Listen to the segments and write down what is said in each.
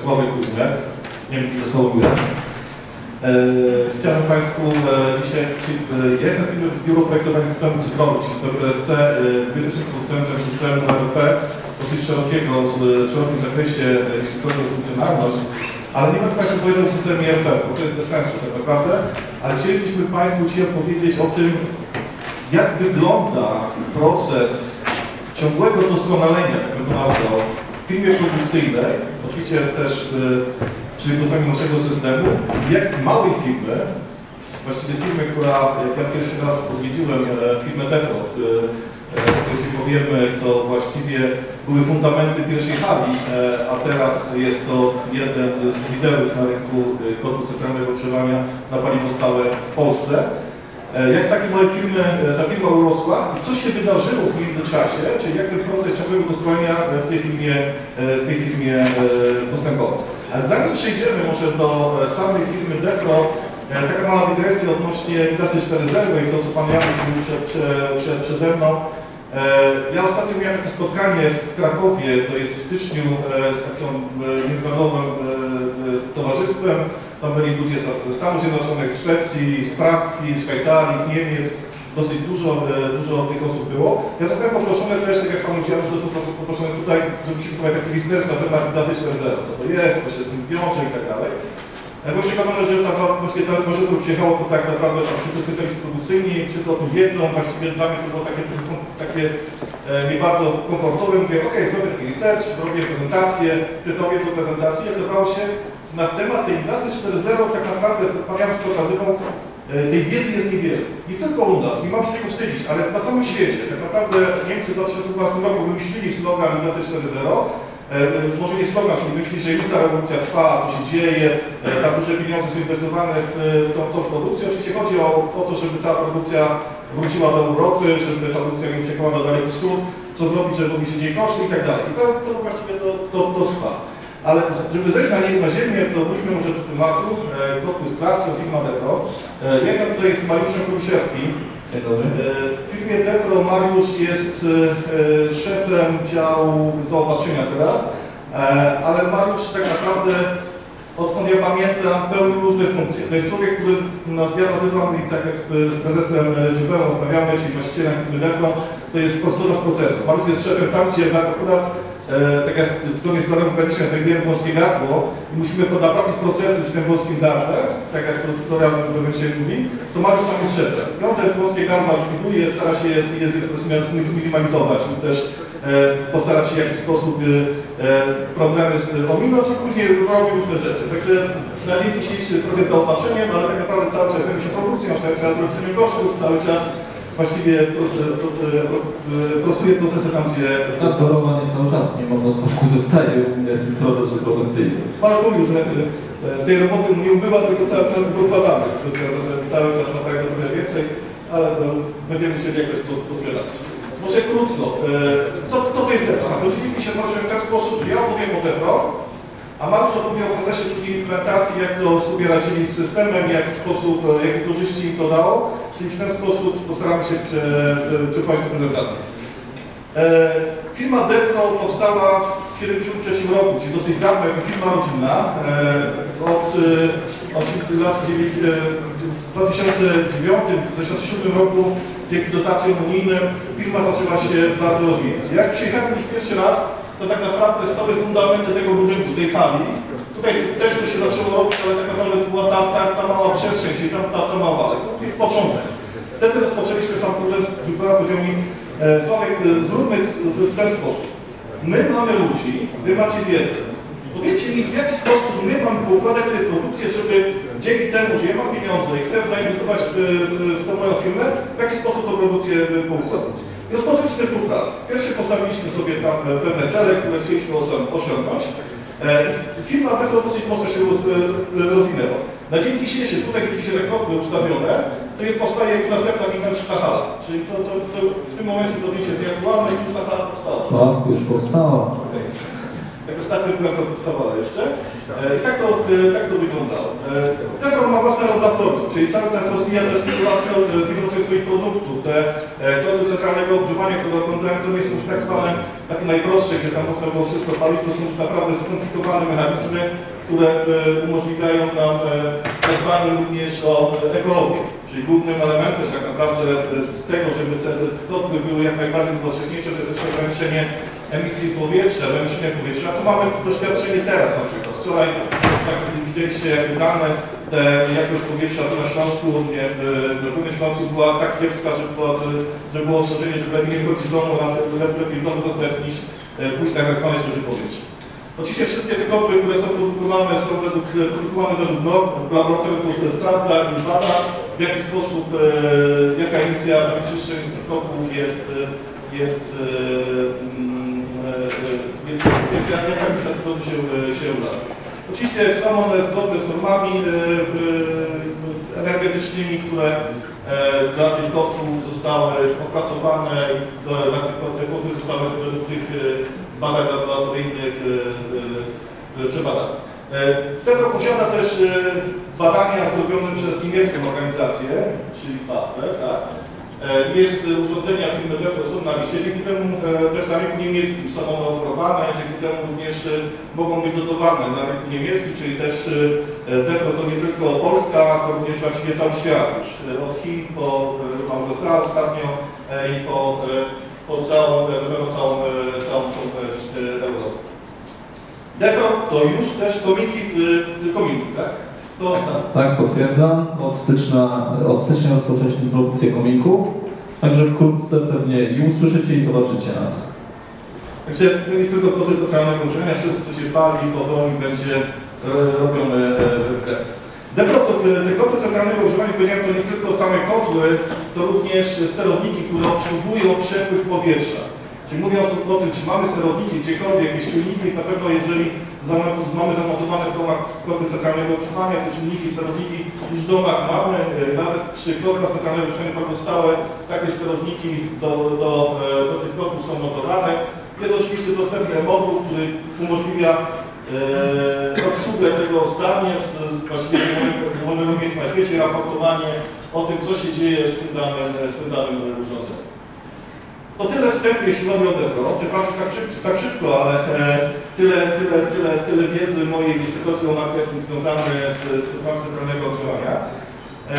Sławek Kuzmiak, nie wiem, czy to. E, Chciałem Państwu e, dzisiaj, e, ja jestem w Biuro Projektowania Systemów Cyfrowych, czyli PPSC, e, wytycznym producentem systemu RP dosyć szerokiego, w szerokim zakresie, e, jeśli chodzi o funkcjonalność, ale nie Państwu powiedział o systemie RP, bo to jest bez sensu tak naprawdę, ale chcielibyśmy Państwu dzisiaj opowiedzieć o tym, jak wygląda proces ciągłego doskonalenia, tak bym nazwał, w firmie produkcyjnej, oczywiście też przy wykorzystaniu naszego systemu, jak z małej firmy, właściwie z firmy, która, jak ja pierwszy raz odwiedziłem e, firmę Detrot, y, e, jeśli powiemy, to właściwie były fundamenty pierwszej hali, e, a teraz jest to jeden z liderów na rynku kodu centralnego ogrzewania na paliwo stałe w Polsce. E, Jak z takiej małej firmy e, ta firma urosła i co się wydarzyło w międzyczasie, czyli jak ten proces ciągłego doskonalenia e, w tej firmie, w tej firmie postępował. Ale zanim przejdziemy może do samej firmy Dekro, taka mała dygresja odnośnie klasy 4.0 i to, co Pan Janusz mówił przed, przed, przed, przede mną. Ja ostatnio miałem takie spotkanie w Krakowie, to jest w styczniu, z takim międzynarodowym towarzystwem. Byli ludzie z ze Stanów Zjednoczonych, z Szwecji, z Francji, z Szwajcarii, z Niemiec. Dosyć dużo, e, dużo tych osób było. Ja zostałem poproszony też, tak jak Pan że zostałem poproszony tutaj, żeby przygotować taki research na temat daty 4.0, co to jest, co się z tym wiąże i tak dalej. Ja byłem przekonany, że tam właściwie całe towarzystwo przyjechało, to tak naprawdę tam wszyscy specjaliści produkcyjni, wszyscy o tym wiedzą, właściwie dla mnie to było takie, takie e, mi bardzo komfortowe. Mówię, ok, zrobię taki research, zrobię prezentację, tytułowię tę prezentację i okazało się, że na temat tej daty 4.0 tak naprawdę, Pan Janusz pokazywał, e, tej wiedzy jest niewiele. Nie tylko u nas, nie mam się tego wstydzić, ale na całym świecie. Tak naprawdę Niemcy w 2012 roku wymyślili slogan daty 4.0, E, może nie slogan, czyli myśli, że już ta rewolucja trwa, to się dzieje, e, tam duże pieniądze są inwestowane w, w tą, tą produkcję. Oczywiście chodzi o, o to, żeby cała produkcja wróciła do Europy, żeby ta produkcja nie uciekła na daleki wschód, co zrobić, żeby obniżyć jej koszty i tak dalej. I to, to właściwie to, to, to trwa. Ale żeby zejść na niego na ziemię, to wróćmy może do tematu, e, kotły z klasy, firma Defro. E, ja tutaj z Mariuszem Kubiszewskim, Dzień dobry. E, W firmie Defro Mariusz jest e, e, szefem działu zaopatrzenia teraz, ale Mariusz tak naprawdę, odkąd ja pamiętam, pełnił różne funkcje. To jest człowiek, który nas, ja nazywam i tak jak z, z prezesem Dziubełą rozmawiamy, czyli właścicielem firmy Defro, to jest prostodosz procesu. Mariusz jest szefem tam, gdzie akurat tak jak zgodnie z planem granicznym znajdujemy wąskie gardło i musimy naprawić procesy w tym wąskim gardle, tak jak Doktora dzisiaj mówi, to Mariusz tam jest szefem. I on te wąskie gardła likwiduje, stara się je zminimalizować lub też e, postarać się w jakiś sposób e, e, problemy z, ominąć i później robi różne rzeczy. Także na dzień dzisiejszy trochę zaopatrzeniem, ale tak naprawdę cały czas zajmuje się produkcją, cały czas rozliczeniem kosztów, cały czas właściwie pro- prostuje procesy tam, gdzie Nadzorowanie cały czas, mimo skutku zostaje również proces produkcyjny. Pan mówił, że e, tej roboty mu nie ubywa, tylko cały czas wykładamy. Cały czas naprawdę trochę więcej, ale to będziemy się jakoś poz- pozbierać. Może krótko. e, Co, to jest Defro? Podzieliliśmy się może w ten sposób, że ja opowiem o Defro, a Mariusz opowie o procesie takiej implementacji, jak to sobie radzili z systemem, w jaki sposób, e, jakie korzyści im to dało. Czyli w ten sposób postaramy się prze, prze- przeprowadzić prezentację. E, Firma Defro powstała w 1973 roku, czyli dosyć dawno, jako firma rodzinna. E, Od, od w 2009-2007 roku dzięki dotacjom unijnym firma zaczęła się bardzo rozwijać. Jak przyjechałem pierwszy raz, to tak naprawdę stały fundamenty tego budynku, tej hali. Tutaj też coś się zaczęło robić, ale tak naprawdę to była ta, ta, ta mała przestrzeń, czyli ta, ta, ta mała, ale to jest początek. Wtedy rozpoczęliśmy tam proces, wybrała powiedział mi, e, Sławek, e, zróbmy w- ten sposób. My mamy ludzi, wy macie wiedzę. Powiedzcie mi, w jaki sposób my mamy poukładać sobie produkcję, żeby dzięki temu, że ja mam pieniądze i chcę zainwestować w, w, w tą moją firmę, w jaki sposób tą produkcję e, poukładać. I postawiliśmy sobie tam e, pewne cele, które chcieliśmy osią- osiągnąć. E, Firma Defro dosyć mocno się e, rozwinęła. Na dzień dzisiejszy, tutaj gdzie się rekordy ustawione, to jest powstaje już następna gigantyczna hala. Czyli to, to, to w tym momencie to zdjęcie jest nieaktualne i już ta hala powstała. Ławku już powstała. Okej. Jak ostatnio byłem, to podstawała jeszcze. E, I tak to, e, tak to wyglądało. E, Teflon ma własne laboratorium, czyli cały czas rozwija też innowację, innowację swoich produktów. Te kody centralnego ogrzewania, które oglądają, to nie są już tak zwane, takie najprostsze, gdzie tam można było wszystko palić, to są już naprawdę skomplikowane mechanizmy, które umożliwiają nam zadbanie również o ekologię. Czyli głównym elementem tak naprawdę tego, żeby te kotły były jak najbardziej nowocześniejsze, to jest ograniczenie emisji powietrza, ograniczenie powietrza. Co mamy doświadczenie teraz na przykład? Wczoraj widzieliście jakby dane, te jakość powietrza na Śląsku, nie, w, Górnym Śląsku była tak kiepska, że, była, że było ostrzeżenie, że lepiej nie wchodzić z domu, raz lepiej w domu zostać niż e, pójść na tak zwane świeże powietrze. Oczywiście wszystkie te kotły, które są produkowane, są według, produkowane według norm, laboratorium to sprawdza i bada, w jaki sposób, e, jaka emisja zanieczyszczeń z tych kotłów jest, e, jest, e, jaka emisja z kotłów się, się uda. Oczywiście są one zgodne z normami e, e, energetycznymi, które e, dla tych kotłów zostały opracowane i dla tych, kotły zostały według tych badań laboratoryjnych przebadane. TEFRO posiada też badania zrobione przez niemiecką organizację, czyli BAFE, tak? E, Jest urządzenia firmy DEFRO są na liście, dzięki temu e, też na rynku niemieckim są one oferowane, dzięki temu również e, mogą być dotowane na rynku niemieckim, czyli też DEFRO to nie tylko Polska, to również właściwie cały świat już, od Chin po USA ostatnio i po, po całą, całą, całą e, Europę. DEFRO to już też komiki, komiki, tak? To Tak, potwierdzam. Od stycznia, od stycznia rozpoczęliśmy produkcję kominku. Także wkrótce pewnie i usłyszycie i zobaczycie nas. Także nie tylko kody centralnego używania, wszystko co się pali, powoli będzie e, robione e, we grę. Dekrotów, te kotły centralnego używania, powiedziałem, to nie tylko same kotły, to również sterowniki, które obsługują przepływ powietrza. Czyli mówiąc o tym, czy mamy sterowniki gdziekolwiek, jakieś czujniki, na pewno jeżeli mamy zamontowane w domach kotły centralnego używania, te czujniki, sterowniki już w domach mamy, e, nawet przy kotlach centralnego używania bardzo stałe, takie sterowniki do, do, e, do tych kotłów są montowane. Jest oczywiście dostępny moduł, który umożliwia e, obsługę tego zdania z, z właściwie dowolnego miejsca na świecie, raportowanie o tym, co się dzieje z tym danym, z tym danym urządzeniem. To tyle wstępu, jeśli chodzi o DEFRO. Przepraszam tak szybko, tak szybko ale e, tyle, tyle, tyle, tyle wiedzy mojej, jeśli chodzi o marketing związany z, z centralnego ogrzewania. E,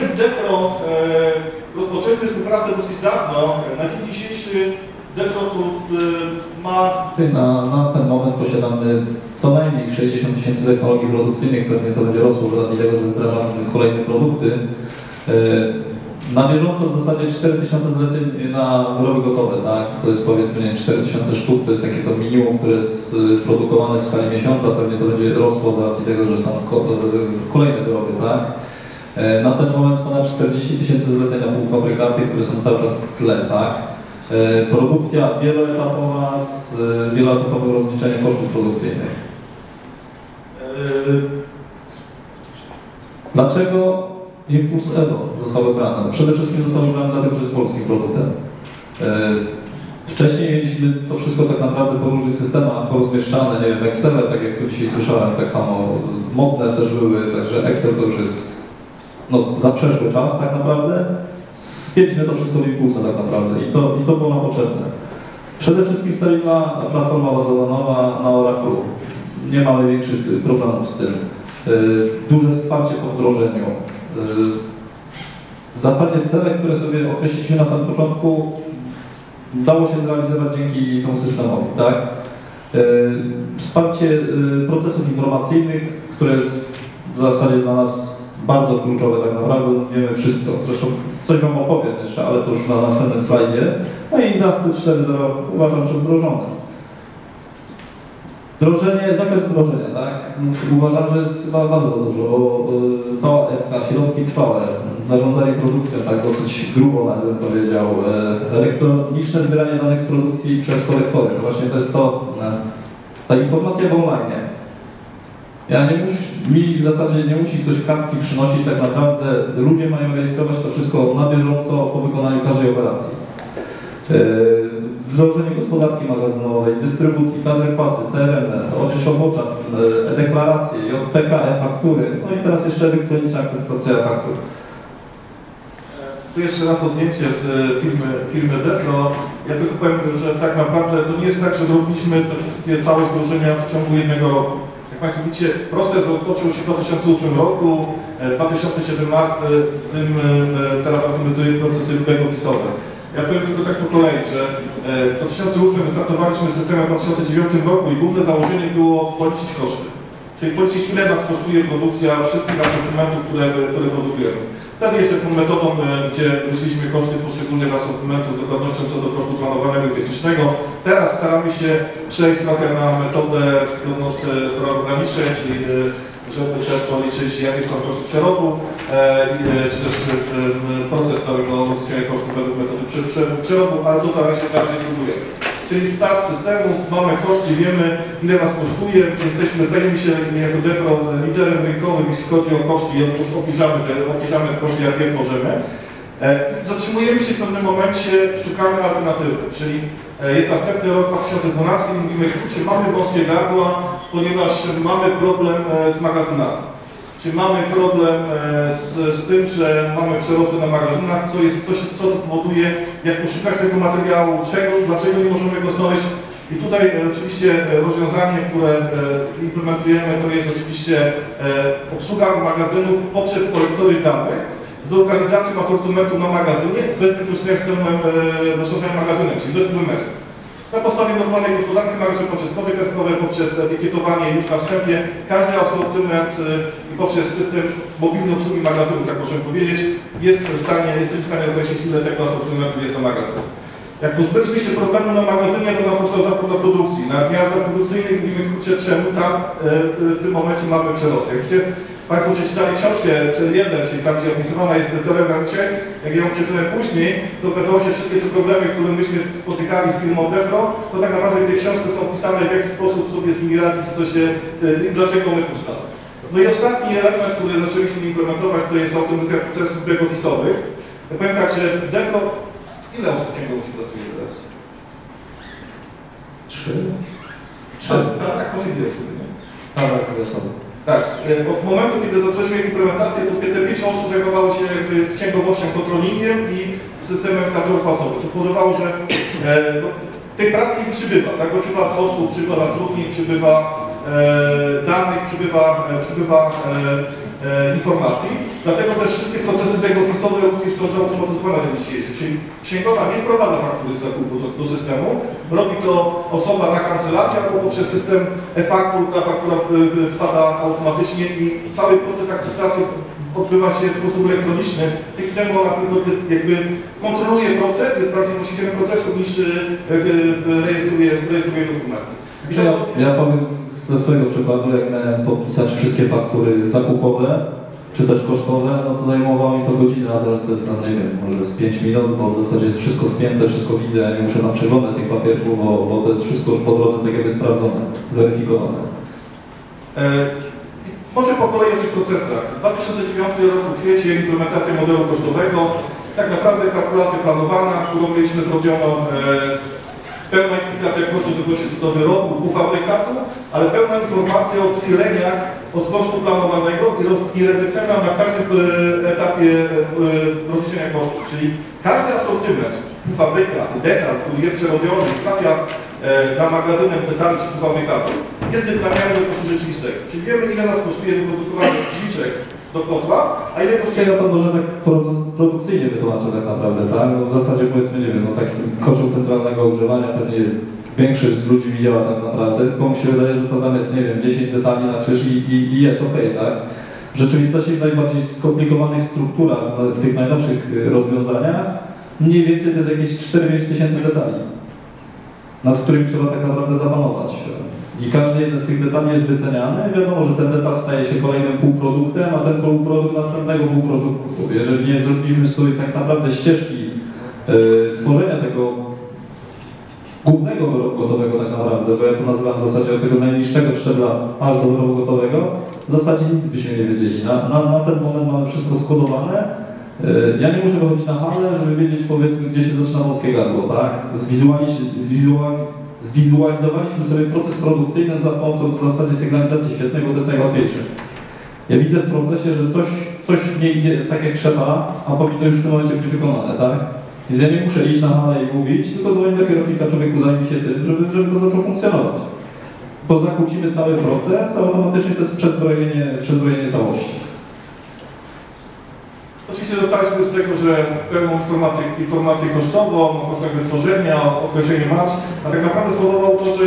my z DEFRO e, rozpoczęliśmy współpracę dosyć dawno. Na dzień dzisiejszy DEFRO tu e, ma Na, na ten moment posiadamy co najmniej 60 tysięcy technologii produkcyjnych, pewnie to będzie rosło z racji tego, że wdrażamy kolejne produkty. Na bieżąco w zasadzie 4 tysiące zleceń na wyroby gotowe, tak? To jest powiedzmy nie, wiem, 4 tysiące sztuk, to jest takie to minimum, które jest y, produkowane w skali miesiąca, pewnie to będzie rosło z racji tego, że są ko- y, kolejne wyroby, tak? E, Na ten moment ponad 40 tysięcy zleceń na półfabrykaty, które są cały czas w tle, tak? E, Produkcja wieloetapowa z y, wieloetapowym rozliczeniem kosztów produkcyjnych. e, Dlaczego Impuls Evo został wybrany? Przede wszystkim został wybrany dlatego, że jest polskim produktem. E, Wcześniej mieliśmy to wszystko tak naprawdę po różnych systemach porozmieszczane, nie wiem, Excel, tak jak tu dzisiaj słyszałem, tak samo modne też były, także Excel to już jest no, za przeszły czas tak naprawdę. Spięliśmy to wszystko w Impulsa tak naprawdę i to, i to było nam potrzebne. Przede wszystkim stabilna platforma bazodanowa na Oracle. Nie mamy większych problemów z tym. Y, Duże wsparcie po wdrożeniu. W zasadzie cele, które sobie określiliśmy na samym początku, dało się zrealizować dzięki temu systemowi, tak? Y, Wsparcie y, procesów informacyjnych, które jest w zasadzie dla nas bardzo kluczowe tak naprawdę, no wiemy wszystko. Zresztą coś Wam opowiem jeszcze, ale to już na następnym slajdzie. No i Industry 4.0 uważam, że wdrożone. Wdrożenie, zakres wdrożenia, tak? Uważam, że jest chyba bardzo dużo, bo y, cała FK, środki trwałe, zarządzanie produkcją, tak dosyć grubo nawet bym powiedział, e, elektroniczne zbieranie danych z produkcji przez kolektory, właśnie to jest to, e, ta informacja w online. Ja nie musi, mi w zasadzie nie musi ktoś kartki przynosić, tak naprawdę ludzie mają rejestrować to wszystko na bieżąco po wykonaniu każdej operacji. Wdrożenie gospodarki magazynowej, dystrybucji kadry płacy, CRM, odzież robocza, e, deklaracje, JPK, e-faktury, no i teraz jeszcze elektroniczna akredytacja faktur. Tu jeszcze raz to zdjęcie z e, firmy, firmy Detro. Ja tylko powiem, że tak naprawdę to nie jest tak, że zrobiliśmy te wszystkie całe wdrożenia w ciągu jednego roku. Jak Państwo widzicie, proces rozpoczął się w 2008 roku, e, w 2017 tym, teraz automatyzuje procesy back-office'owe. Ja powiem tylko tak po kolei, że e, w 2008 wystartowaliśmy z systemem w 2009 roku i główne założenie było policzyć koszty. Czyli policzyć ile nas kosztuje produkcja wszystkich asortymentów, które, które produkujemy. Wtedy jeszcze tą metodą, e, gdzie liczyliśmy koszty poszczególnych asortymentów z dokładnością co do kosztu planowanego i technicznego. Teraz staramy się przejść trochę na metodę zgodną z programowaniem, czyli e, żeby też policzyć jakie są koszty przerobu e, e, czy też e, e, proces całego rozliczenia kosztów według metody prze- prze- przerobu, ale na razie bardziej próbuje. Czyli start systemu, mamy koszty, wiemy ile nas kosztuje, jesteśmy, zdaje się, jako Defro liderem rynkowym, jeśli chodzi o koszty i obniżamy te, obniżamy te koszty jak jak możemy. E, Zatrzymujemy się w pewnym momencie, szukamy alternatywy, czyli jest następny rok 2012 i mówimy, kurczę, mamy wąskie gardła, ponieważ mamy problem e, z magazynami. Czy mamy problem e, z, z tym, że mamy przerosty na magazynach, co, jest, co, się, co to powoduje, jak poszukać tego materiału, czego, dlaczego nie możemy go znaleźć. I tutaj e, oczywiście rozwiązanie, które implementujemy, to jest oczywiście obsługa magazynu poprzez kolektory danych z lokalizacją asortymentu na magazynie bez wykorzystania systemem e, zarządzania magazynem, czyli bez WMS. Na podstawie normalnej gospodarki magazynu poprzez kody kreskowe, poprzez etykietowanie już na wstępie, każdy asortyment i poprzez system mobilny obsługi magazynu, tak możemy powiedzieć, jest w stanie, jesteśmy w stanie określić, ile tego asortymentu jest na magazynie. Jak pozbyliśmy się problemu na magazynie, to na fotografię do produkcji. Na gniazdach produkcyjnych mówimy, kurczę, czemu tam e, w tym momencie mamy przerosty. Jakbyście Państwo przeczytali książkę cel 1, czyli tam, gdzie opisywana jest teoria dzisiaj, jak ją przeczytałem później, to okazało się, że wszystkie te problemy, które myśmy spotykali z firmą Defro, to tak naprawdę w tej książce są opisane, w jaki sposób sobie z nimi radzić, co się, e, dlaczego my powstały. No i ostatni element, który zaczęliśmy implementować, to jest automatyzacja procesów back-office'owych. Ja powiem tak, że w Defro, ile osób księgowości pracuje teraz? Trzy? Trzy. Tak, tak, tak, osoby, nie? Dobra, zasoby. Tak, e, od momentu, kiedy zaczęliśmy implementację, to te pięć osób zajmowało się jakby księgowością, kontrolingiem i systemem kadrowo-płacowym, co powodowało, że e, no, tej pracy przybywa, tak? Bo przybywa osób, przybywa zatrudnień, przybywa e, danych, przybywa, e, przybywa e, informacji. Dlatego też wszystkie procesy tego również są zautomatyzowane na dzień dzisiejszy. Czyli księgowa nie wprowadza faktury z zakupu do, do systemu, robi to osoba na kancelarii albo poprzez system e-faktur, ta faktura y, y, wpada automatycznie i cały proces akceptacji odbywa się w sposób elektroniczny. Dzięki temu ona jakby kontroluje proces, jest bardziej właścicielem procesu niż rejestruje, rejestruje dokumenty. Ja, ja powiem ze swojego przykładu, jak miałem podpisać wszystkie faktury zakupowe, czy też kosztowe, no to zajmowało mi to godzinę, a teraz to jest na, nie wiem, może z 5 minut, bo w zasadzie jest wszystko spięte, wszystko widzę, nie muszę tam przeglądać tych papierków, bo, bo to jest wszystko już po drodze tak jakby sprawdzone, zweryfikowane. E, Może po kolei o tych procesach. 2009 rok kwiecień, implementacja modelu kosztowego. Tak naprawdę kalkulacja planowana, którą mieliśmy zrobioną, e, pełna eksplikacja kosztów się do wyrobu, u fabrykatu, ale pełna informacja o odchyleniach od kosztu planowanego i, roz, i redycena na każdym e, etapie e, e, rozliczenia kosztów. Czyli każdy asortyment, fabrykat, detal, który jest przerobiony trafia na magazynem detali czy fabrykatów, jest wyceniany do kosztu rzeczywistego. Czyli wiemy, ile nas kosztuje wyprodukowanie drzwiczek do kotła, a ile kosztuje Ja to może tak produ- produkcyjnie wytłumaczę tak naprawdę, tak? No w zasadzie powiedzmy, nie wiem, no taki kocioł centralnego ogrzewania pewnie większość z ludzi widziała tak naprawdę, tylko mi się wydaje, że to tam jest, nie wiem, 10 detali na krzyż i, i, i jest ok, tak? W rzeczywistości w najbardziej skomplikowanych strukturach, no, w tych najnowszych rozwiązaniach, mniej więcej to jest jakieś 4-5 tysięcy detali, nad którymi trzeba tak naprawdę zapanować. I każdy jeden z tych detali jest wyceniany. Wiadomo, że ten detal staje się kolejnym półproduktem, a ten półprodukt następnego półproduktu. Jeżeli nie zrobiliśmy sobie tak naprawdę ścieżki e, tworzenia tego głównego wyrobu gotowego tak naprawdę, bo ja to nazywam w zasadzie od tego najniższego szczebla aż do wyrobu gotowego, w zasadzie nic byśmy nie wiedzieli. Na, na, na ten moment mamy wszystko skodowane, Y, Ja nie muszę wychodzić na halę, żeby wiedzieć powiedzmy, gdzie się zaczyna wąskie gardło, tak? Zwizualiz- zwizual- Zwizualizowaliśmy sobie proces produkcyjny za pomocą w zasadzie sygnalizacji świetnej, bo to jest najłatwiejsze. Ja widzę w procesie, że coś, coś nie idzie tak jak trzeba, a powinno już w tym momencie być wykonane, tak? Więc ja nie muszę iść na halę i mówić, tylko dzwonię do kierownika, człowieku zajmie się tym, żeby, żeby to zaczął funkcjonować. Bo zakłócimy cały proces, a automatycznie to jest przezbrojenie, przezbrojenie całości. Oczywiście dostaliśmy z tego, że pełną informację, informację kosztową, kosztach wytworzenia, określenie marsz, a tak naprawdę spowodowało to, że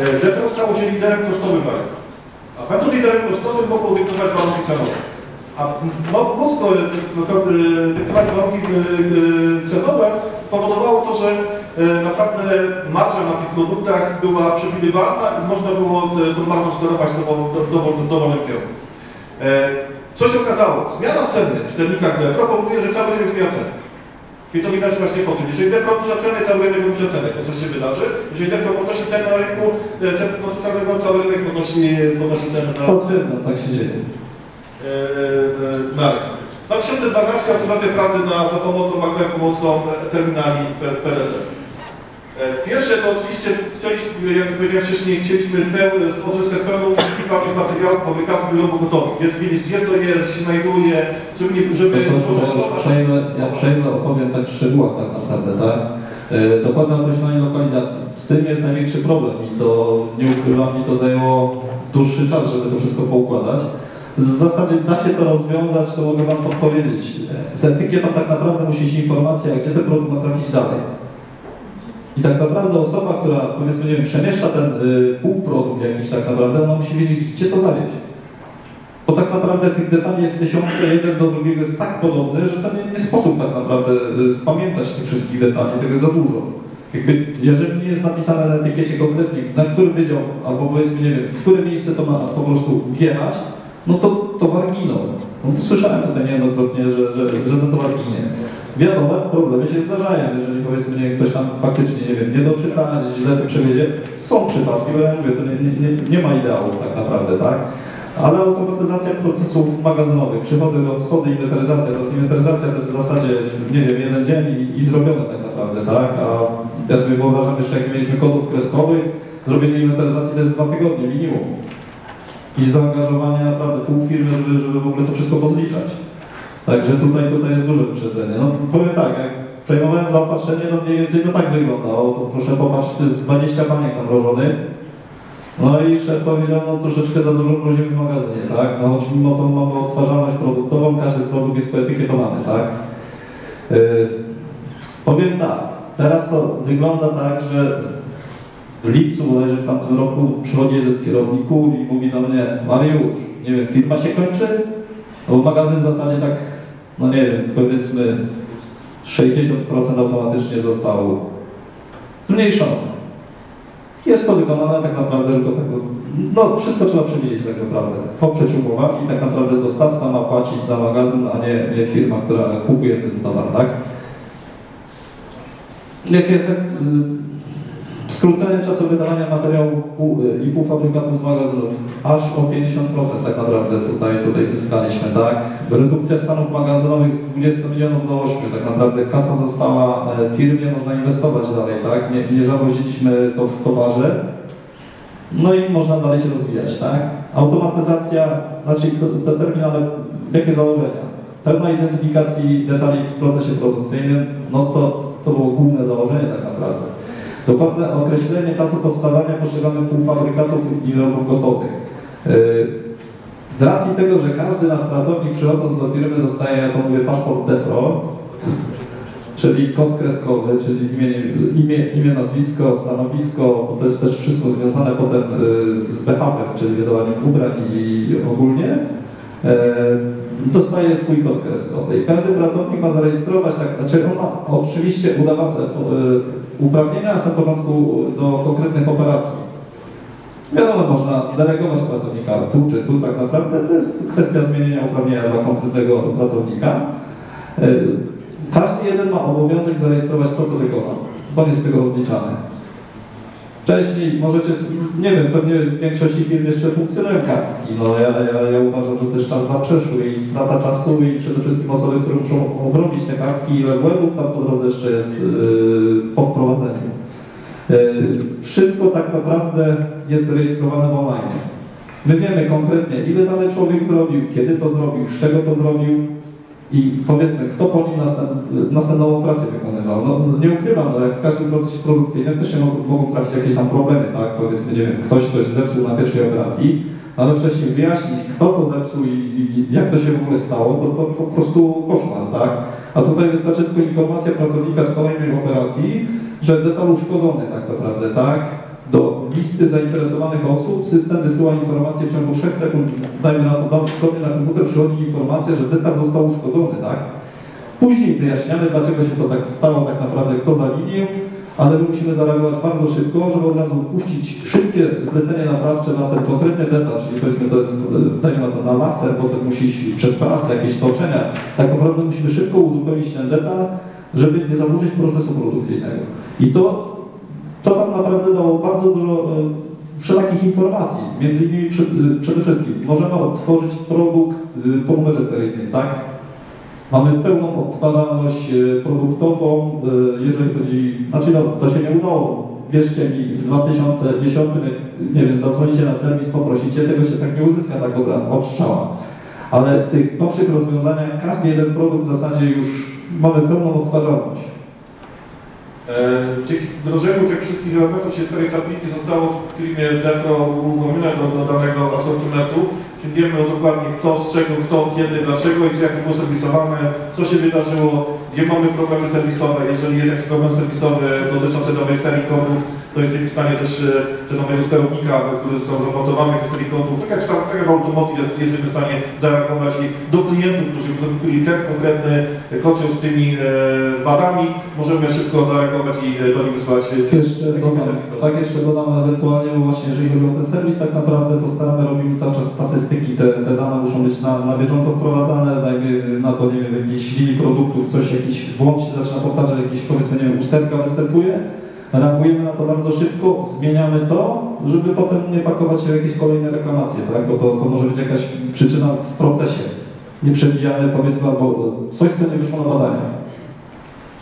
e, Defro stało się liderem kosztowym rynku. A będąc liderem kosztowym mogło dyktować warunki cenowe. A no, mocno e, dyktować warunki e, cenowe powodowało to, że naprawdę marża na tych produktach była przewidywalna i można było tą marżą sterować dowol- dowolnym kierunku. Co się okazało? Zmiana ceny w cennikach Defro powoduje, że cały rynek zmienia cenę. I to widać właśnie po tym. Jeżeli Defro podnosza cenę, cały rynek podnosza cenę. To co się wydarzy? Jeżeli Defro podnosi cenę na rynku, e, cenę konsumentalnego, cały rynek podnosi, podnosi cenę na, Potwierdzam, tak się dzieje. e, na rynek. 2012 automatyzacja pracy na, za pomocą, za pomocą e, terminali P- PDD. E, Pierwsze to oczywiście chcieliśmy, jak powiedziałem wcześniej, chcieliśmy peł- odzyskać pełną pamięć materiałów, fabrykatów wyrobów gotowych, Wiedzieć- wiedzieć gdzie co jest, gdzie się znajduje, żeby nie, żeby ja już przejmę, ja przejmę, opowiem tak w szczegółach tak naprawdę, tak? E, Dokładne określenie lokalizacji. Z tym jest największy problem i to, nie ukrywam, mi to zajęło dłuższy czas, żeby to wszystko poukładać. W zasadzie da się to rozwiązać, to mogę Wam podpowiedzieć. Z etykietą tak naprawdę musi iść informacja, gdzie ten produkt ma trafić dalej. I tak naprawdę osoba, która powiedzmy, nie wiem, przemieszcza ten y, półprodukt jakiś tak naprawdę, ona musi wiedzieć, gdzie to zawieźć. Bo tak naprawdę tych detali jest tysiące, jeden do drugiego jest tak podobny, że to nie, nie sposób tak naprawdę y, spamiętać tych wszystkich detali, tego jest za dużo. Jakby, jeżeli nie jest napisane na etykiecie konkretnie, na który wydział, albo powiedzmy, nie wiem, w które miejsce to ma po prostu wjechać, no to towar ginął. No, słyszałem tutaj niejednokrotnie, że, że, że ten towar ginie. Wiadomo, problemy się zdarzają, jeżeli powiedzmy, nie ktoś tam faktycznie, nie wiem, nie doczyta, źle to przewiezie. Są przypadki, bo ja mówię, to nie, nie, nie, ma ideałów tak naprawdę, tak? Ale automatyzacja procesów magazynowych, przychody, rozchody, inwentaryzacja, to jest inwentaryzacja to jest w zasadzie, nie wiem, jeden dzień i, i zrobione tak naprawdę, tak? A ja sobie wyobrażam jeszcze, jak mieliśmy kodów kreskowych, zrobienie inwentaryzacji to jest dwa tygodnie minimum. I zaangażowanie naprawdę pół firmy, żeby, żeby w ogóle to wszystko pozliczać. Także tutaj, tutaj jest duże wyprzedzenie. No powiem tak, jak przejmowałem zaopatrzenie, no mniej więcej to tak wyglądało. To proszę popatrzeć, to jest 20 baniek zamrożonych. No i szef powiedział, no troszeczkę za dużo mrozimy w magazynie, tak? No choć mimo to mamy odtwarzalność produktową, każdy produkt jest poetykietowany, tak? Yy, powiem tak, teraz to wygląda tak, że w lipcu bodajże w tamtym roku przychodzi jeden z kierowników i mówi do mnie, Mariusz, nie wiem, firma się kończy? No bo magazyn w zasadzie tak, no nie wiem, powiedzmy 60% automatycznie został zmniejszony. Jest to wykonane tak naprawdę tylko tego, no wszystko trzeba przewidzieć tak naprawdę, poprzeć umowami i tak naprawdę dostawca ma płacić za magazyn, a nie, nie firma, która kupuje ten towar, tak? Jaki efekt? Skrócenie czasu wydawania materiału y, i półfabrykatów z magazynów aż o 50% tak naprawdę tutaj, tutaj zyskaliśmy, tak? Redukcja stanów magazynowych z 20 milionów do 8, tak naprawdę kasa została e, firmie, można inwestować dalej, tak? Nie, nie zawoziliśmy to w towarze, no i można dalej się rozwijać, tak? Automatyzacja, znaczy to- te terminale, jakie założenia? Pełna identyfikacji detali w procesie produkcyjnym, no to, to było główne założenie tak naprawdę. Dokładne określenie czasu powstawania poszczególnych półfabrykatów i wyrobów gotowych. Yy, Z racji tego, że każdy nasz pracownik przychodząc do firmy dostaje, ja to mówię, paszport DEFRO, czyli kod kreskowy, czyli zmienię imię, imię, nazwisko, stanowisko, bo to jest też wszystko związane potem y, z BHP, czyli wydawaniem ubrań i ogólnie, e, dostaje swój kod kreskowy. I każdy pracownik ma zarejestrować, tak, znaczy on ma oczywiście udawa, e, uprawnienia są w porządku do konkretnych operacji. Wiadomo, można delegować pracownika tu czy tu, tak naprawdę to jest kwestia zmienienia uprawnienia dla konkretnego pracownika. E, Każdy jeden ma obowiązek zarejestrować to, co wykona, bo jest z tego rozliczany. Wcześniej możecie, nie wiem, pewnie w większości firm jeszcze funkcjonują kartki. No ja, ja, ja uważam, że jest czas zaprzeszły i strata czasu i przede wszystkim osoby, które muszą obrobić te kartki, ile błędów tam po drodze jeszcze jest yy, po wprowadzeniu. Yy, wszystko tak naprawdę jest rejestrowane online. My wiemy konkretnie, ile dany człowiek zrobił, kiedy to zrobił, z czego to zrobił i powiedzmy, kto po nim następ, następną operację wykonywał. No, nie ukrywam, ale jak w każdym procesie produkcyjnym też się mogą, mogą trafić jakieś tam problemy, tak? Powiedzmy, nie wiem, ktoś coś zepsuł na pierwszej operacji, ale wcześniej wyjaśnić, kto to zepsuł i, i jak to się w ogóle stało, to, to po prostu koszmar, tak? A tutaj wystarczy tylko informacja pracownika z kolejnej operacji, że detal uszkodzony tak naprawdę, tak? Do listy zainteresowanych osób system wysyła informację w ciągu 3 sekund, dajmy na to, do na komputer przychodzi informacja, że detal został uszkodzony, tak? Później wyjaśniamy, dlaczego się to tak stało, tak naprawdę kto zawinił, ale my musimy zareagować bardzo szybko, żeby od razu puścić szybkie zlecenie naprawcze na ten konkretny detal, czyli powiedzmy to jest, e, dajmy na to na laser, potem musi iść przez prasę, jakieś toczenia. Tak naprawdę musimy szybko uzupełnić ten detal, żeby nie zaburzyć procesu produkcyjnego. I to, to tam naprawdę bardzo dużo e, wszelakich informacji. Między innymi e, przede wszystkim możemy odtworzyć produkt e, po numerze seryjnym, tak? Mamy pełną odtwarzalność produktową, jeżeli chodzi, znaczy no, to się nie udało. Wierzcie mi, w 2010, nie wiem, zadzwonicie na serwis, poprosicie, tego się tak nie uzyska tak od, od strzała. Ale w tych nowszych rozwiązaniach każdy jeden produkt w zasadzie już mamy pełną odtwarzalność. E, Dzięki wdrożeniu tych wszystkich elementów się traceability zostało w firmie Defro uruchomione do, do danego asortymentu. Czyli wiemy dokładnie co, z czego, kto, kiedy, dlaczego i jak było serwisowane, co się wydarzyło, gdzie mamy problemy serwisowe. Jeżeli jest jakiś problem serwisowy dotyczący nowej serii kodów, to jesteśmy w stanie też, e, czy nowego sterownika, które są zamontowane w serii kodów, tak jak, tak jak w automotive jest, jesteśmy w stanie zareagować i do klientów, którzy kupili ten konkretny kocioł z tymi e, wadami, możemy szybko zareagować i e, do nich wysłać e, Jeszcze dodam, tak jeszcze dodam ewentualnie, bo właśnie jeżeli chodzi o ten serwis, tak naprawdę to staramy, robimy cały czas statystyki, te, te dane muszą być na, na bieżąco wprowadzane, dajmy na to, nie wiem, jakiś linii produktów, coś, jakiś błąd się zaczyna powtarzać, jakiś powiedzmy, nie wiem, usterka występuje, reagujemy na to bardzo szybko, zmieniamy to, żeby potem nie pakować się w jakieś kolejne reklamacje, tak, bo to, to może być jakaś przyczyna w procesie, nieprzewidziane powiedzmy, albo coś, co nie wyszło na badaniach.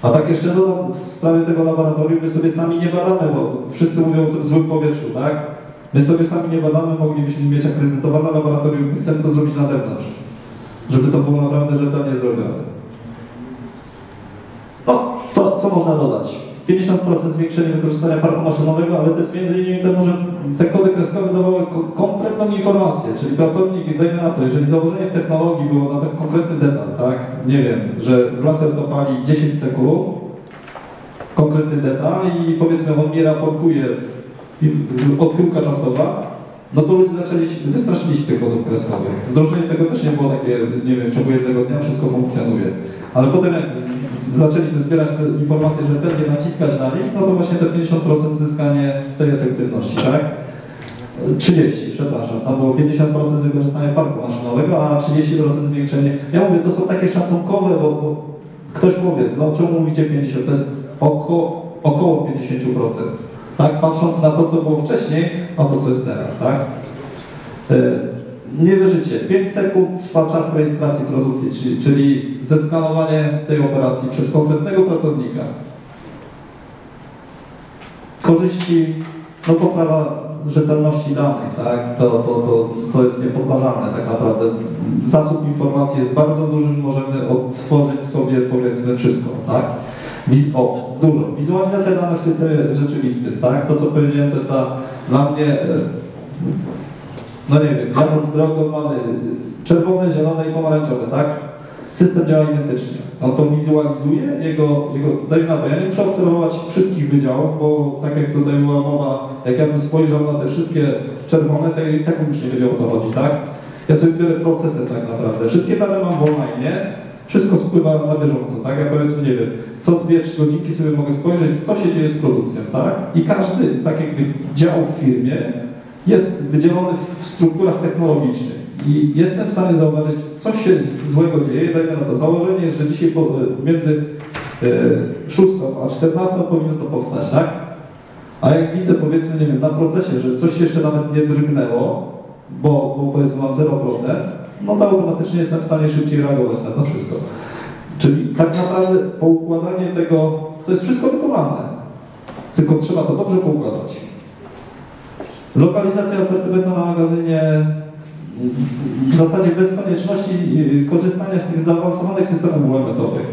A tak jeszcze dodam, w sprawie tego laboratorium my sobie sami nie badamy, bo wszyscy mówią o tym złym powietrzu, tak? My sobie sami nie badamy, moglibyśmy mieć akredytowane laboratorium, my chcemy to zrobić na zewnątrz, żeby to było naprawdę rzetelnie zrobione. No, to co można dodać? 50% zwiększenie wykorzystania parku maszynowego, ale to jest między innymi temu, że te kody kreskowe dawały ko- kompletną informację, czyli pracownik, dajmy na to, jeżeli założenie w technologii było na ten konkretny detal, tak, nie wiem, że laser to pali 10 sekund, konkretny detal i powiedzmy on mi raportuje odchyłka czasowa, no to ludzie zaczęli, wystraszyli się tych kodów kreskowych. Wdrożenie tego też nie było takie, nie wiem, w ciągu jednego dnia wszystko funkcjonuje. Ale potem jak zaczęliśmy zbierać te informacje, że pewnie naciskać na nich, no to właśnie te 50% zyskanie tej efektywności, tak? 30, przepraszam, było 50% wykorzystania parku maszynowego, a 30% zwiększenie. Ja mówię, to są takie szacunkowe, bo, bo ktoś no czemu mówicie 50, to jest oko, około 50%. Tak, patrząc na to, co było wcześniej, a to, co jest teraz, tak? E, Nie wierzycie, 5 sekund trwa czas rejestracji produkcji, czyli, czyli zeskanowanie tej operacji przez konkretnego pracownika. Korzyści, no poprawa rzetelności danych, tak? To, to, to, to jest niepodważalne tak naprawdę. Zasób informacji jest bardzo duży, możemy odtworzyć sobie powiedzmy wszystko, tak? O, dużo. Wizualizacja danych w systemie rzeczywistym, tak? To co powiedziałem to jest ta dla mnie e, no nie wiem, jadąc drogą mamy czerwone, zielone i pomarańczowe, tak? System działa identycznie. On to wizualizuje, jego, jego daj na to, ja nie muszę obserwować wszystkich wydziałów, bo tak jak tutaj była mowa, jak ja bym spojrzał na te wszystkie czerwone, to i tak bym już nie wiedział o co chodzi, tak? Ja sobie biorę procesem tak naprawdę. Wszystkie dane mam w online, wszystko spływa na bieżąco, tak? Ja powiedzmy, nie wiem, co dwie, trzy godzinki sobie mogę spojrzeć, co się dzieje z produkcją, tak? I każdy, tak jakby dział w firmie jest wydzielony w strukturach technologicznych i jestem w stanie zauważyć, co się złego dzieje. Dajmy na to założenie, że dzisiaj po, między e, 6 a 14 powinno to powstać, tak? A jak widzę, powiedzmy, nie wiem, na procesie, że coś jeszcze nawet nie drgnęło, bo, bo powiedzmy mam 0%, no to automatycznie jestem w stanie szybciej reagować na to wszystko. Czyli tak naprawdę poukładanie tego, to jest wszystko wykonalne. Tylko trzeba to dobrze poukładać. Lokalizacja asortymentu na magazynie w zasadzie bez konieczności y, korzystania z tych zaawansowanych systemów UMS-owych.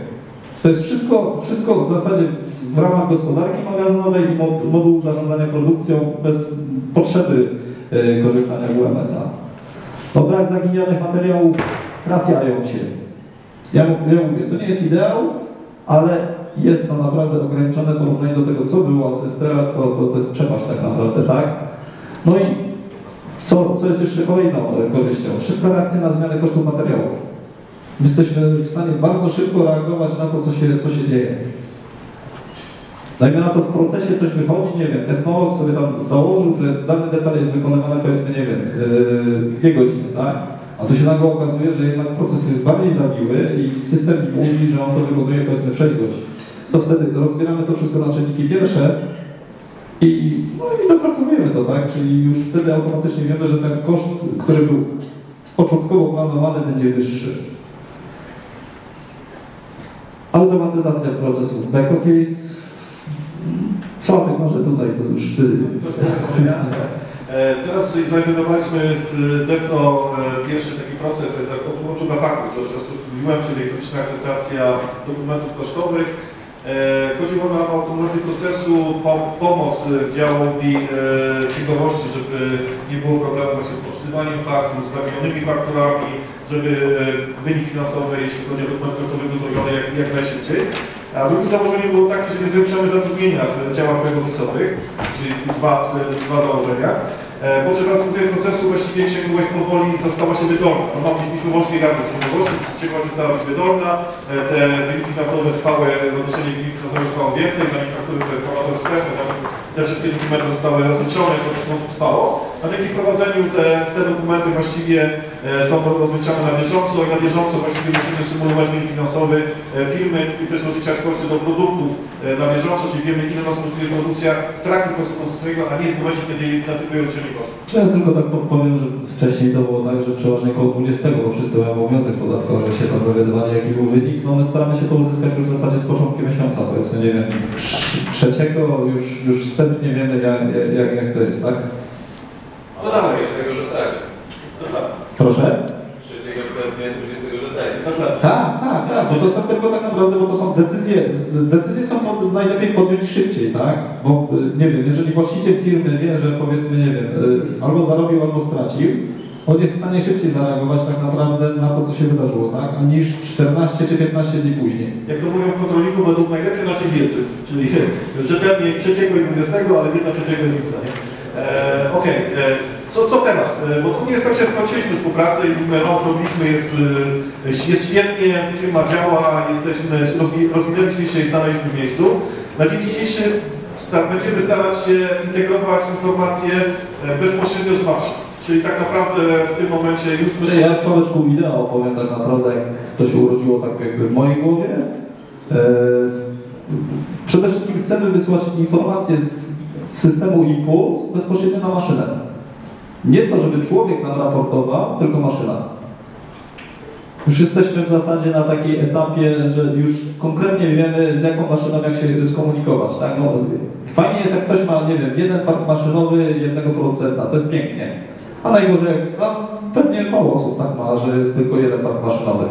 To jest wszystko, wszystko w zasadzie w ramach gospodarki magazynowej i mod- modułu zarządzania produkcją bez potrzeby y, korzystania z UMS-a. O brak zaginionych materiałów trafiają się. Ja, ja mówię, to nie jest ideał, ale jest to naprawdę ograniczone w porównaniu do tego, co było, a co jest teraz, to, to, to jest przepaść tak naprawdę, tak? No i co, co jest jeszcze kolejną korzyścią? Szybka reakcja na zmianę kosztów materiałów. Jesteśmy w stanie bardzo szybko reagować na to, co się, co się dzieje. Dajmy na to w procesie coś wychodzi, nie wiem, technolog sobie tam założył, że dany detal jest wykonywany powiedzmy, nie wiem, yy, dwie godziny, tak? A tu się nagle okazuje, że jednak proces jest bardziej zawiły i system mówi, że on to wykonuje powiedzmy w 6 godzin. To wtedy rozbieramy to wszystko na czynniki pierwsze i, no i dopracowujemy to, tak? Czyli już wtedy automatycznie wiemy, że ten koszt, który był początkowo planowany, będzie wyższy. Automatyzacja procesów back office. Sławek może tutaj to już ty. E, Teraz zaimplementowaliśmy w DEFRO e, pierwszy taki proces, to jest tak obsługa faktów, to już mówiłem, czyli akceptacja dokumentów kosztowych. E, Chodzi o nam automatyzację procesu, pom- pomoc e, działowi e, księgowości, żeby nie było problemu z podpisywaniem faktur, z zawienionymi fakturami, żeby e, wynik finansowy, jeśli chodzi o dokument kosztowy, był złożony jak, jak najszybciej. A drugim założeniem było takie, że nie zwiększamy zatrudnienia w działach back-office'owych, czyli dwa, e, dwa założenia. E, Podczas automatyzacji procesu właściwie księgowość powoli została się wydolna. No, mieliśmy łącznie gardę księgowości, księgowość została być wydolna, e, te wyniki finansowe trwały, rozliczenie wyników finansowych trwało więcej, zanim faktury zostały wprowadzone systemu, zanim te wszystkie dokumenty zostały rozliczone, to trwało. A dzięki wprowadzeniu te, te dokumenty właściwie są rozliczane na bieżąco i na bieżąco właściwie musimy symulować wynik finansowy e, firmy i też rozliczać koszty do produktów e, na bieżąco, czyli wiemy ile nas kosztuje produkcja w trakcie procesu produkcyjnego, a nie w momencie, kiedy następuje rozliczenie kosztów. Ja tylko tak powiem, że wcześniej to było tak, że przeważnie około 20, bo wszyscy mają obowiązek podatkowy, się tam dowiadywali jaki był wynik. No my staramy się to uzyskać już w zasadzie z początkiem miesiąca, powiedzmy, nie wiem, trz- trzeciego już, już wstępnie wiemy jak, jak, jak to jest, tak? Co dalej? tego, że tak. No tak. Proszę? 3 20, tak. Tak. Tak, bo to są tylko tak naprawdę, bo to są decyzje, decyzje są pod, najlepiej podjąć szybciej, tak? Bo y, nie wiem, jeżeli właściciel firmy wie, że powiedzmy, nie wiem, y, albo zarobił, albo stracił, on jest w stanie szybciej zareagować tak naprawdę na to, co się wydarzyło, tak? Niż 14 czy 15 dni później. Jak to mówią kontrolniku według najlepszej naszej wiedzy, czyli rzetelnie trzeciego i dwudziestego, ale wiedza trzeciego jest inna, nie? E, Okej, e, co, co teraz? E, bo to nie jest tak, że skończyliśmy współpracę i my no, zrobiliśmy, jest, e, jest świetnie, firma działa, jesteśmy, rozwi- rozwinęliśmy się i znaleźliśmy miejscu. Na dzień dzisiejszy będziemy starać się integrować informacje e, bezpośrednio z maszyn. Czyli tak naprawdę w tym momencie już Że ja słoweczku wideo opowiem tak naprawdę, jak to się urodziło tak jakby w mojej głowie. Przede wszystkim chcemy wysłać informacje z systemu Impuls bezpośrednio na maszynę. Nie to, żeby człowiek nam raportował, tylko maszyna. Już jesteśmy w zasadzie na takiej etapie, że już konkretnie wiemy z jaką maszyną jak się skomunikować. Tak? No, fajnie jest jak ktoś ma, nie wiem, jeden park maszynowy jednego producenta, to jest pięknie. A najgorzej, a pewnie mało osób tak ma, że jest tylko jeden park maszynowy.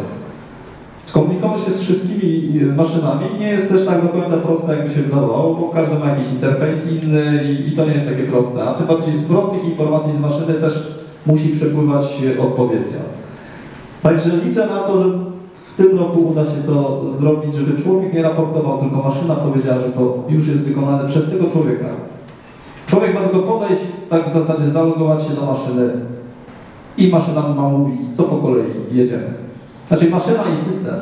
Skomunikować się z wszystkimi maszynami nie jest też tak do końca proste, jakby się wydawało, bo każdy ma jakiś interfejs inny i, i to nie jest takie proste. A tym bardziej zwrot tych informacji z maszyny też musi przepływać odpowiednio. Także liczę na to, że w tym roku uda się to zrobić, żeby człowiek nie raportował, tylko maszyna powiedziała, że to już jest wykonane przez tego człowieka. Człowiek ma tylko podejść, tak w zasadzie zalogować się do maszyny i maszyna ma mówić, co po kolei jedziemy. Znaczy maszyna i system.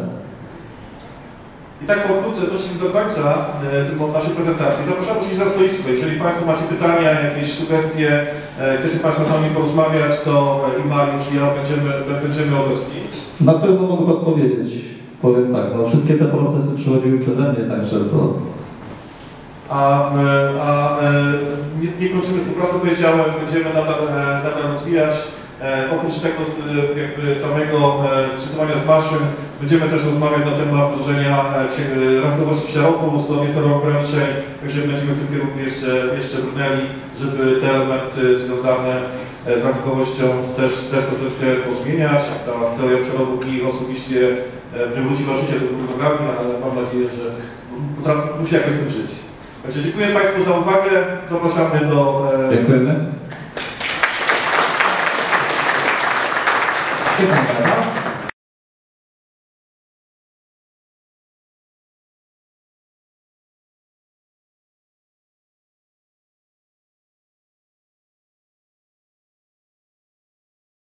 I tak pokrótce doszliśmy do końca e, naszej prezentacji. Zapraszam uczniów za stoisko. Jeżeli Państwo macie pytania, jakieś sugestie, e, chcecie Państwo z nami porozmawiać, to e, i Mariusz i ja będziemy, będziemy obecni. Na pewno mogę odpowiedzieć. Powiem tak, no wszystkie te procesy przychodziły przeze mnie, także to a, a e, nie, nie kończymy współpracy, powiedziałem, będziemy nadal, nadal rozwijać. E, Oprócz tego e, jakby samego e, zszytowania z maszyn, będziemy też rozmawiać na temat wdrożenia e, rachunkowości przerobu, zgodnie z ograniczeń, także będziemy w tym kierunku jeszcze, jeszcze brnęli, żeby te elementy związane e, z rachunkowością też, też troszeczkę pozmieniać. Ta teoria przerobu mi osobiście e, wywróciła życie do nogami, ale mam nadzieję, że musi jakoś z tym żyć. Także dziękuję Państwu za uwagę, zapraszamy do... e. Dziękuję bardzo.